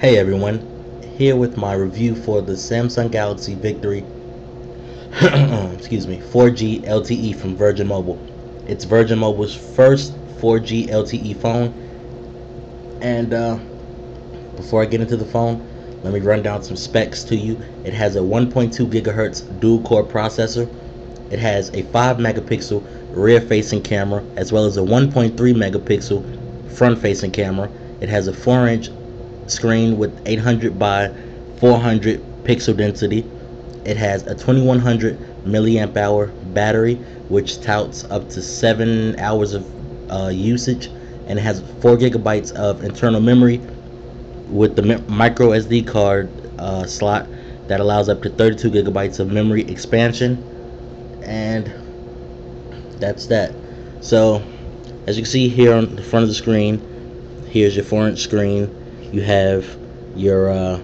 Hey everyone, here with my review for the Samsung Galaxy Victory excuse me, 4G LTE from Virgin Mobile. It's Virgin Mobile's first 4G LTE phone. And uh, before I get into the phone, let me run down some specs to you. It has a 1.2 gigahertz dual core processor. It has a 5 megapixel rear facing camera as well as a 1.3 megapixel front facing camera. It has a 4 inch screen with 800 by 400 pixel density. It has a 2100 milliamp hour battery, which touts up to seven hours of uh, usage, and it has four gigabytes of internal memory with the micro SD card uh, slot that allows up to 32 gigabytes of memory expansion, and that's that. So, as you can see here on the front of the screen, here's your 4 inch screen you have your uh,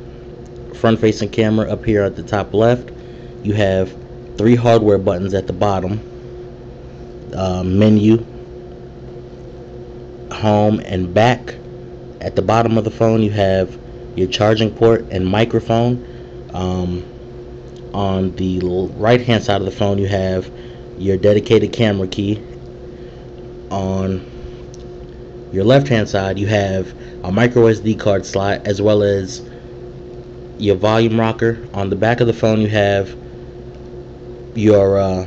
front facing camera up here at the top left. You have three hardware buttons at the bottom. Uh, menu home and back. At the bottom of the phone you have your charging port and microphone. Um, on the right hand side of the phone you have your dedicated camera key. On your left hand side you have a micro SD card slot as well as your volume rocker. On the back of the phone you have your uh,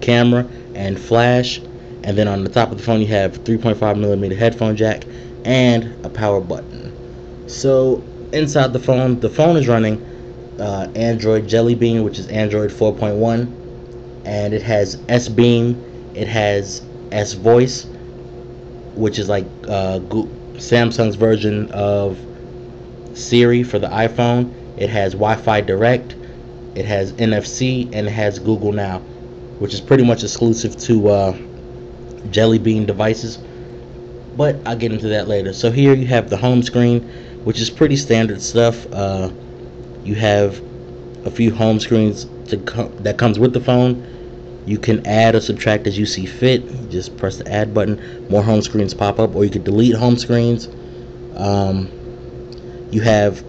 camera and flash. And then on the top of the phone you have 3.5 millimeter headphone jack and a power button. So inside the phone the phone is running uh, Android Jelly Bean which is Android 4.1 and it has S Beam. It has S Voice which is like uh, Samsung's version of Siri for the iPhone. It has Wi-Fi Direct. It has NFC and it has Google Now, which is pretty much exclusive to uh, Jelly Bean devices. But I'll get into that later. So here you have the home screen, which is pretty standard stuff. Uh, you have a few home screens to com that comes with the phone you can add or subtract as you see fit. Just press the add button. More home screens pop up, or you can delete home screens. Um, you have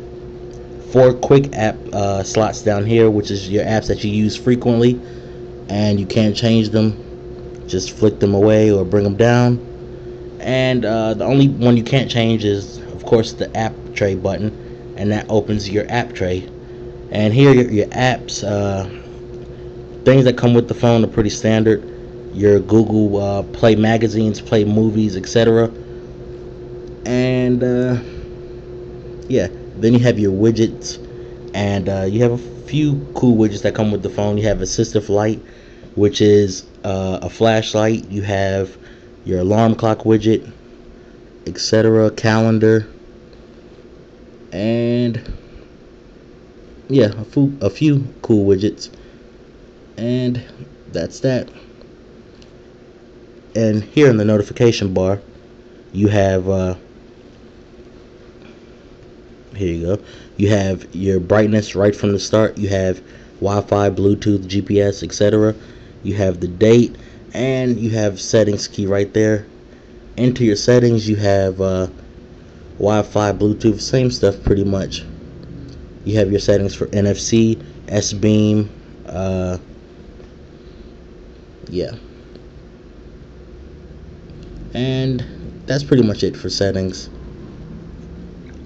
four quick app uh, slots down here, which is your apps that you use frequently, and you can't change them. Just flick them away or bring them down. And uh, the only one you can't change is, of course, the app tray button, and that opens your app tray. And here, your, your apps. Uh, things that come with the phone are pretty standard. Your Google uh, Play magazines, Play movies, etc. And uh, yeah, then you have your widgets, and uh, you have a few cool widgets that come with the phone. You have Assistive Light, which is uh, a flashlight. You have your alarm clock widget, etc. Calendar, and yeah, a few, a few cool widgets and that's that. And here in the notification bar you have uh, here you go. You have your brightness right from the start. You have Wi-Fi Bluetooth GPS etc you have the date and you have settings key right there. Into your settings you have uh, Wi-Fi Bluetooth same stuff pretty much. You have your settings for NFC S-Beam uh, yeah. And that's pretty much it for settings.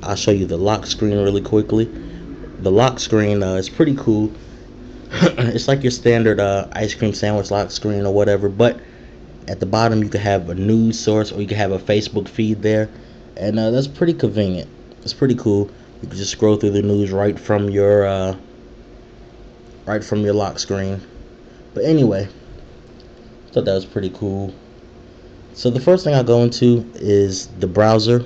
I'll show you the lock screen really quickly. The lock screen uh, is pretty cool. It's like your standard uh, ice cream sandwich lock screen or whatever but at the bottom you can have a news source or you can have a Facebook feed there. And uh, that's pretty convenient. It's pretty cool. You can just scroll through the news right from your uh, right from your lock screen. But anyway thought that was pretty cool. So the first thing I'll go into is the browser.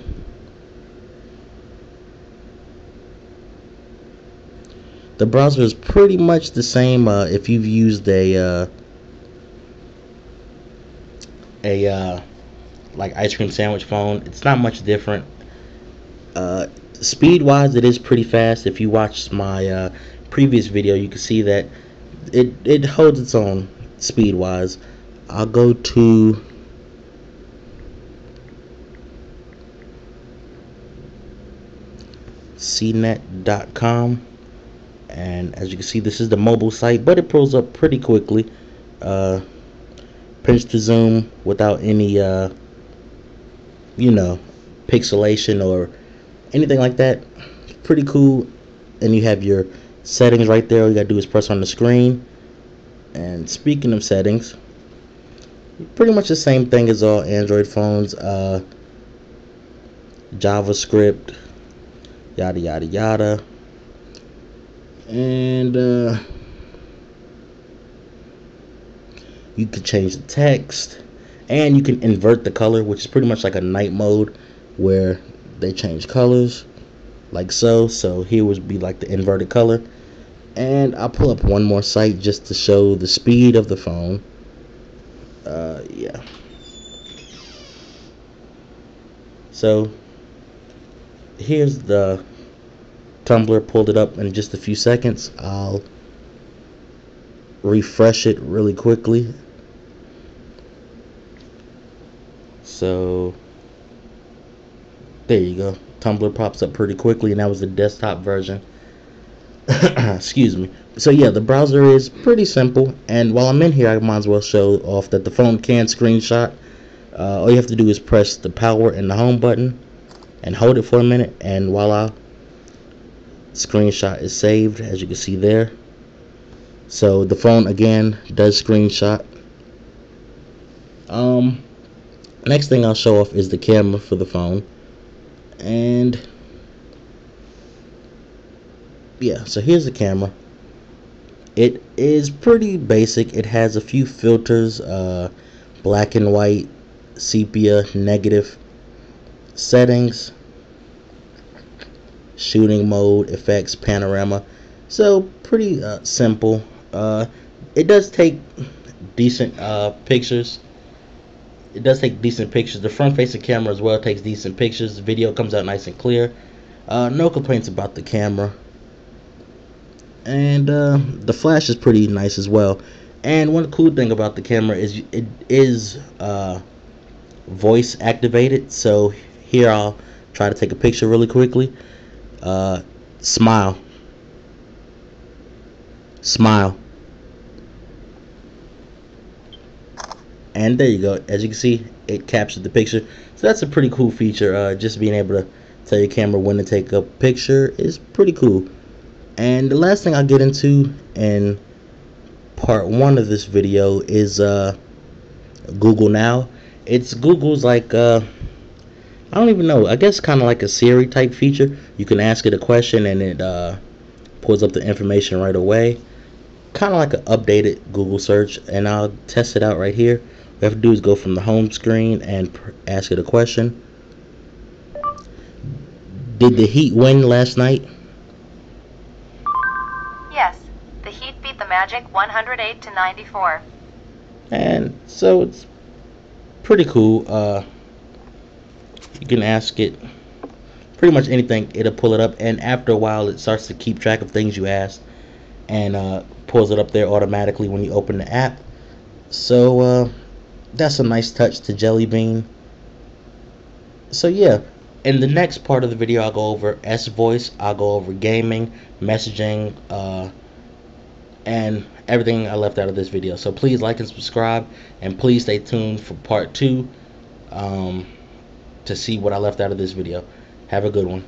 The browser is pretty much the same uh, if you've used a uh, a uh, like ice cream sandwich phone. It's not much different. Uh, speed wise, it is pretty fast. If you watched my uh, previous video, you can see that it it holds its own speed wise. I'll go to cnet.com and as you can see this is the mobile site but it pulls up pretty quickly. Uh, pinch to zoom without any uh, you know pixelation or anything like that. Pretty cool. And you have your settings right there. All you gotta do is press on the screen. And speaking of settings pretty much the same thing as all Android phones uh, JavaScript yada yada yada. And uh, you can change the text and you can invert the color which is pretty much like a night mode where they change colors like so. So here would be like the inverted color. And I'll pull up one more site just to show the speed of the phone uh, yeah. So here's the Tumblr pulled it up in just a few seconds. I'll refresh it really quickly. So there you go. Tumblr pops up pretty quickly and that was the desktop version excuse me. So yeah the browser is pretty simple and while I'm in here I might as well show off that the phone can screenshot. Uh, all you have to do is press the power and the home button and hold it for a minute and voila screenshot is saved as you can see there. So the phone again does screenshot. Um next thing I'll show off is the camera for the phone and yeah so here's the camera. It is pretty basic. It has a few filters uh, black and white sepia negative settings shooting mode effects panorama. So pretty uh, simple. Uh, it does take decent uh, pictures. It does take decent pictures. The front facing camera as well takes decent pictures. The video comes out nice and clear. Uh, no complaints about the camera and uh, the flash is pretty nice as well. And one cool thing about the camera is it is uh, voice activated. So here I'll try to take a picture really quickly. Uh, smile. Smile. And there you go. As you can see it captured the picture. So that's a pretty cool feature uh, just being able to tell your camera when to take a picture is pretty cool and the last thing I'll get into in part one of this video is uh, Google Now. It's Google's like uh, I don't even know I guess kind of like a Siri type feature. You can ask it a question and it uh, pulls up the information right away. Kind of like an updated Google search and I'll test it out right here. What have to do is go from the home screen and ask it a question. Did the Heat win last night Magic 108 to 94. And so it's pretty cool. Uh, you can ask it pretty much anything. It'll pull it up, and after a while, it starts to keep track of things you asked, and uh, pulls it up there automatically when you open the app. So uh, that's a nice touch to Jelly Bean. So yeah, in the next part of the video, I'll go over S Voice. I'll go over gaming, messaging. Uh, and everything I left out of this video. So please like and subscribe, and please stay tuned for part two um, to see what I left out of this video. Have a good one.